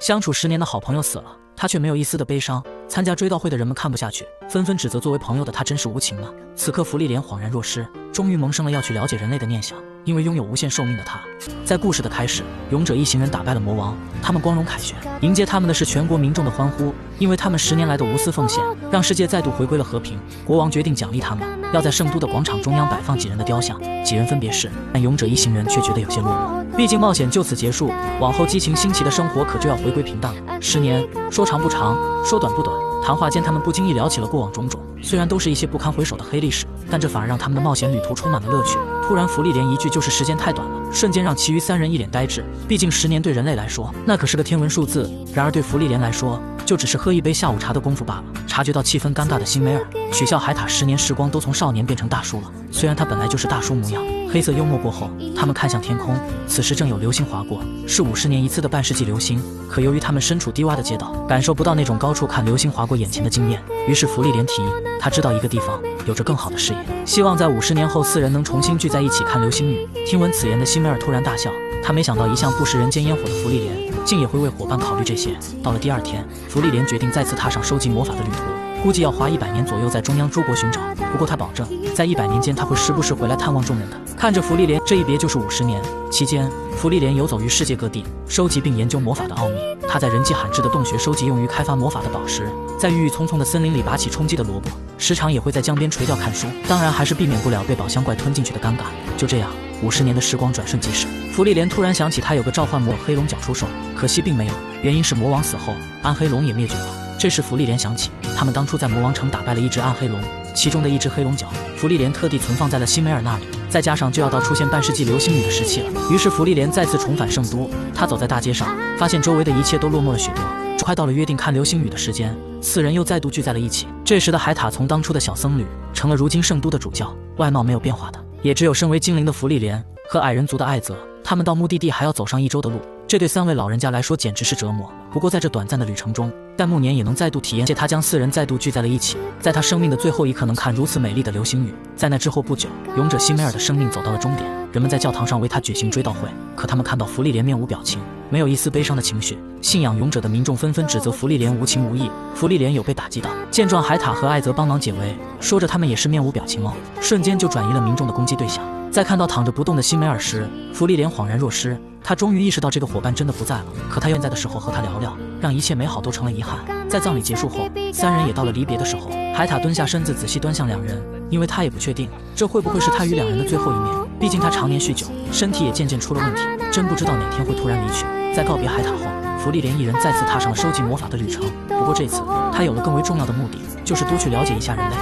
相处十年的好朋友死了，他却没有一丝的悲伤。参加追悼会的人们看不下去，纷纷指责作为朋友的他真是无情呢。此刻，芙莉莲恍然若失，终于萌生了要去了解人类的念想。因为拥有无限寿命的他，在故事的开始，勇者一行人打败了魔王，他们光荣凯旋，迎接他们的是全国民众的欢呼。因为他们十年来的无私奉献，让世界再度回归了和平。国王决定奖励他们，要在圣都的广场中央摆放几人的雕像。几人分别是，但勇者一行人却觉得有些落寞。毕竟冒险就此结束，往后激情新奇的生活可就要回归平淡了。十年说长不长，说短不短。谈话间，他们不经意聊起了过往种种，虽然都是一些不堪回首的黑历史，但这反而让他们的冒险旅途充满了乐趣。突然，芙莉莲一句“就是时间太短了”，瞬间让其余三人一脸呆滞。毕竟十年对人类来说，那可是个天文数字；然而对芙莉莲来说，就只是喝一杯下午茶的功夫罢了。察觉到气氛尴尬的辛梅尔取笑海塔：“十年时光都从少年变成大叔了。”虽然他本来就是大叔模样。黑色幽默过后，他们看向天空，此时正有流星划过，是五十年一次的半世纪流星。可由于他们身处低洼的街道，感受不到那种高处看流星划过眼前的惊艳。于是弗利莲提议，他知道一个地方有着更好的视野，希望在五十年后四人能重新聚在一起看流星雨。听闻此言的辛梅尔突然大笑，他没想到一向不食人间烟火的弗利莲，竟也会为伙伴考虑这些。到了第二天，弗利莲决定再次踏上收集魔法的旅途。估计要花一百年左右在中央诸国寻找，不过他保证，在一百年间他会时不时回来探望众人的。看着芙莉莲这一别就是五十年，期间芙莉莲游走于世界各地，收集并研究魔法的奥秘。他在人迹罕至的洞穴收集用于开发魔法的宝石，在郁郁葱葱的森林里拔起充饥的萝卜，时常也会在江边垂钓看书。当然，还是避免不了被宝箱怪吞进去的尴尬。就这样，五十年的时光转瞬即逝。芙莉莲突然想起，他有个召唤魔黑龙角出售，可惜并没有，原因是魔王死后，暗黑龙也灭绝了。这时，芙莉莲想起，他们当初在魔王城打败了一只暗黑龙，其中的一只黑龙角，芙莉莲特地存放在了辛梅尔那里。再加上就要到出现半世纪流星雨的时期了，于是芙莉莲再次重返圣都。他走在大街上，发现周围的一切都落寞了许多。快到了约定看流星雨的时间，四人又再度聚在了一起。这时的海塔从当初的小僧侣，成了如今圣都的主教，外貌没有变化的，也只有身为精灵的芙莉莲和矮人族的艾泽。他们到目的地还要走上一周的路。这对三位老人家来说简直是折磨。不过在这短暂的旅程中，戴暮年也能再度体验，借他将四人再度聚在了一起，在他生命的最后一刻能看如此美丽的流星雨。在那之后不久，勇者辛梅尔的生命走到了终点，人们在教堂上为他举行追悼会。可他们看到芙莉莲面无表情，没有一丝悲伤的情绪。信仰勇者的民众纷纷指责芙莉莲无情无义，芙莉莲有被打击到。见状，海塔和艾泽帮忙解围，说着他们也是面无表情哦，瞬间就转移了民众的攻击对象。在看到躺着不动的辛梅尔时，芙莉莲恍然若失。他终于意识到这个伙伴真的不在了，可他愿在的时候和他聊聊，让一切美好都成了遗憾。在葬礼结束后，三人也到了离别的时候。海塔蹲下身子，仔细端详两人，因为他也不确定这会不会是他与两人的最后一面。毕竟他常年酗酒，身体也渐渐出了问题，真不知道哪天会突然离去。在告别海塔后，芙莉莲一人再次踏上了收集魔法的旅程。不过这次，他有了更为重要的目的，就是多去了解一下人类。